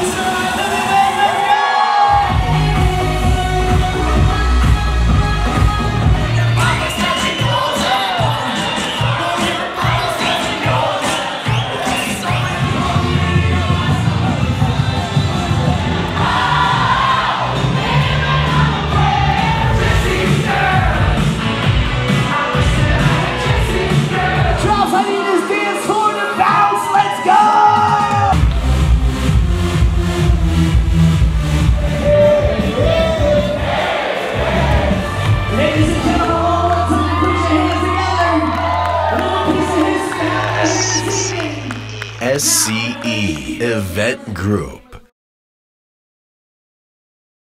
Kaiser! SCE Event Group.